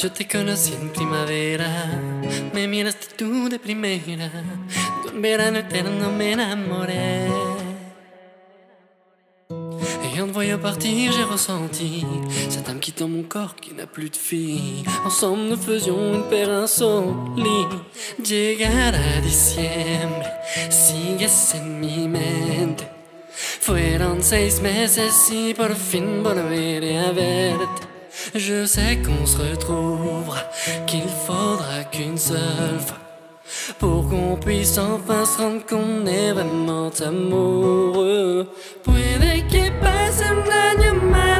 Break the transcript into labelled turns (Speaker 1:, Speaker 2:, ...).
Speaker 1: Yo te conocí en primavera, me miraste tú de primera, de un verano eterno me enamoré. Et en te voyant partir, j'ai ressenti cette âme quittant mon corps qui n'a plus de fille. Ensemble, nous faisions une paire insolite. Llegar a diciembre, sigues en mi mente. Fueron seis meses y por fin volveré a verte. Je sais qu'on se retrouvera, qu'il faudra qu'une seule fois pour qu'on puisse enfin se rendre qu'on est vraiment amoureux. Puede que pase un año, más